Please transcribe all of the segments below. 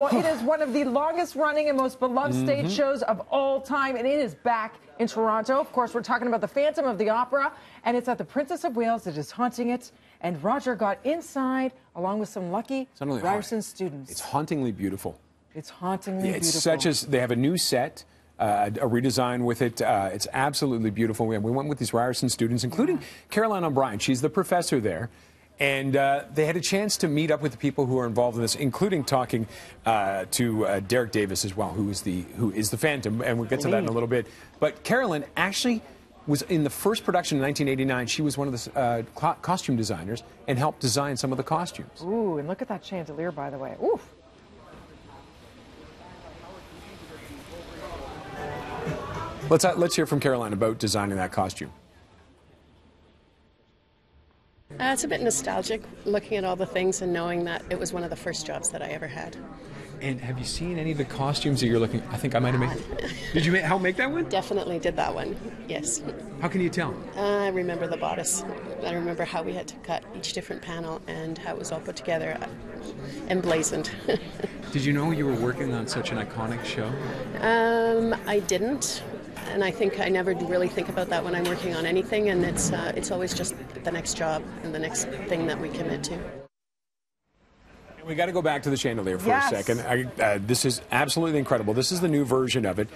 Well, it is one of the longest running and most beloved Mm-hmm. stage shows of all time, and it is back in Toronto. Of course, we're talking about the Phantom of the Opera, and it's at the Princess of Wales that is haunting it. And Roger got inside along with some lucky Ryerson haunt- students. It's hauntingly beautiful. It's hauntingly beautiful. It's beautiful. such as they have a new set, uh, a redesign with it. Uh, it's absolutely beautiful. We, we went with these Ryerson students, including Caroline O'Brien. She's the professor there. And uh, they had a chance to meet up with the people who are involved in this, including talking uh, to uh, Derek Davis as well, who is the who is the Phantom, and we'll get to that in a little bit. But Carolyn actually was in the first production in 1989. She was one of the uh, co- costume designers and helped design some of the costumes. Ooh, and look at that chandelier, by the way. Ooh. Let's uh, let's hear from Caroline about designing that costume. Uh, it's a bit nostalgic looking at all the things and knowing that it was one of the first jobs that I ever had. And have you seen any of the costumes that you're looking? I think I might have made. Did you make, help make that one? Definitely did that one, yes. How can you tell? Uh, I remember the bodice. I remember how we had to cut each different panel and how it was all put together, uh, emblazoned. Did you know you were working on such an iconic show? um, I didn't, and I think I never really think about that when I'm working on anything, and it's uh, it's always just the next job and the next thing that we commit to. We got to go back to the chandelier for Yes. a second. I, uh, this is absolutely incredible. This is the new version of it.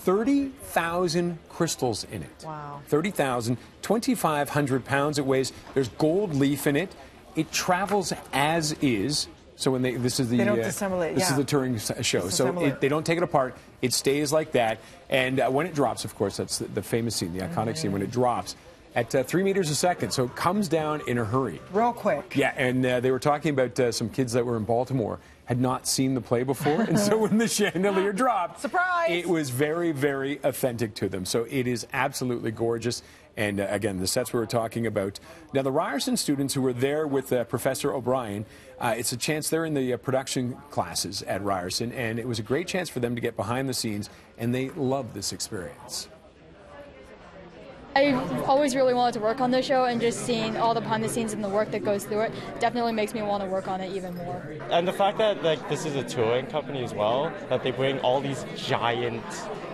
30,000 crystals in it. Wow. 30,000, 2,500 pounds it weighs. There's gold leaf in it. It travels as is. So when they this is the uh, this yeah. is the touring show. So it, they don't take it apart. It stays like that. And uh, when it drops, of course, that's the, the famous scene, the iconic scene when it drops at uh, three meters a second. So it comes down in a hurry. Real quick. Yeah, and uh, they were talking about uh, some kids that were in Baltimore had not seen the play before, and so when the chandelier dropped, Surprise! It was very, very authentic to them. So it is absolutely gorgeous. And uh, again, the sets we were talking about. Now, the Ryerson students who were there with uh, Professor O'Brien, uh, it's a chance they're in the uh, production classes at Ryerson, and it was a great chance for them to get behind the scenes, and they loved this experience. I always really wanted to work on this show, and just seeing all the behind the scenes and the work that goes through it definitely makes me want to work on it even more. and the fact that like this is a touring company as well that they bring all these giant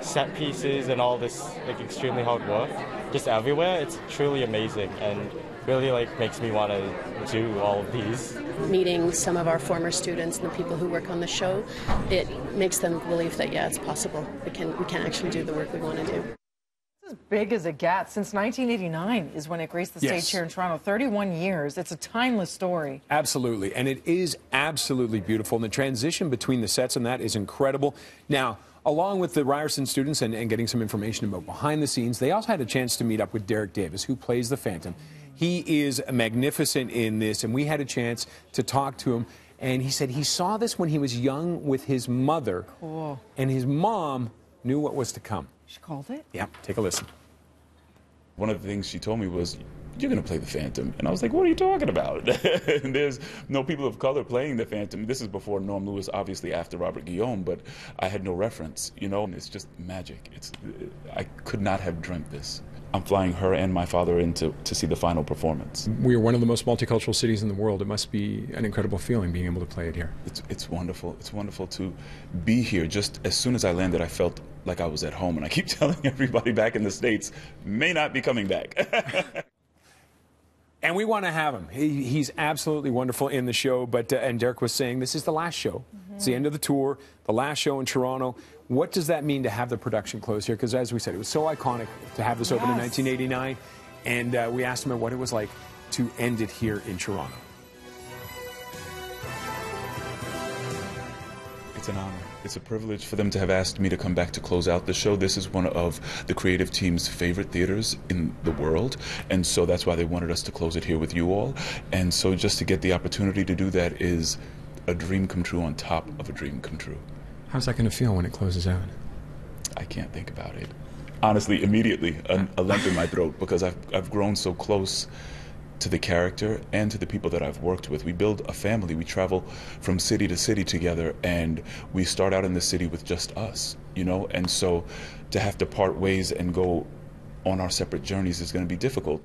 set pieces and all this like extremely hard work just everywhere it's truly amazing and really like makes me want to do all of these Meeting some of our former students and the people who work on the show, it makes them believe that yeah, it's possible. We can we can actually do the work we want to do. As big as it gets. Since 1989 is when it graced the stage here in Toronto. 31 years. It's a timeless story. Absolutely. And it is absolutely beautiful. And the transition between the sets and that is incredible. Now, along with the Ryerson students and, and getting some information about behind the scenes, they also had a chance to meet up with Derek Davis, who plays the Phantom. He is magnificent in this, and we had a chance to talk to him. And he said he saw this when he was young with his mother. Cool. And his mom knew what was to come. She called it. Yeah, take a listen. One of the things she told me was, You're going to play the Phantom. And I was like, What are you talking about? there's no people of color playing the Phantom. This is before Norm Lewis, obviously after Robert Guillaume, but I had no reference, you know? And it's just magic. It's, I could not have dreamt this. I'm flying her and my father in to, to see the final performance. We are one of the most multicultural cities in the world. It must be an incredible feeling being able to play it here. It's, it's wonderful. It's wonderful to be here. Just as soon as I landed, I felt like I was at home. And I keep telling everybody back in the States, may not be coming back. And we want to have him. He, he's absolutely wonderful in the show. But uh, and Derek was saying this is the last show. It's the end of the tour, the last show in Toronto. What does that mean to have the production close here? Because as we said, it was so iconic to have this open in 1989. And uh, we asked him what it was like to end it here in Toronto. It's an honor. It's a privilege for them to have asked me to come back to close out the show. This is one of the creative team's favorite theaters in the world, and so that's why they wanted us to close it here with you all. And so just to get the opportunity to do that is a dream come true on top of a dream come true. How's that going to feel when it closes out? I can't think about it. Honestly, immediately, a, a lump in my throat because I've, I've grown so close to the character and to the people that I've worked with. We build a family. We travel from city to city together, and we start out in the city with just us, you know? And so to have to part ways and go on our separate journeys is going to be difficult.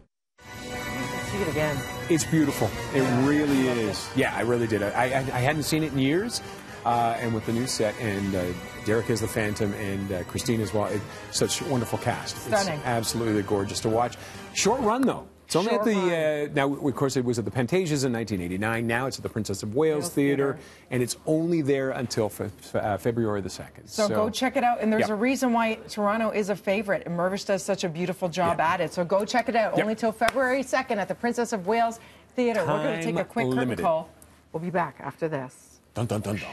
See it again. It's beautiful. It really is. Yeah, I really did. I, I, I hadn't seen it in years, uh, and with the new set, and uh, Derek is the Phantom, and uh, Christine as well. It, such wonderful cast. Stunning. It's absolutely gorgeous to watch. Short run though. It's only Short at the uh, now. Of course, it was at the Pantages in 1989. Now it's at the Princess of Wales, Wales Theatre, Theatre. and it's only there until fe- uh, February the second. So, go check it out. And there's Yep. a reason why Toronto is a favorite. And Mirvish does such a beautiful job Yep. at it. So go check it out. Yep. Only till February 2nd at the Princess of Wales Theatre. We're going to take a Time quick curtain limited. call. We'll be back after this. Dun dun dun dun.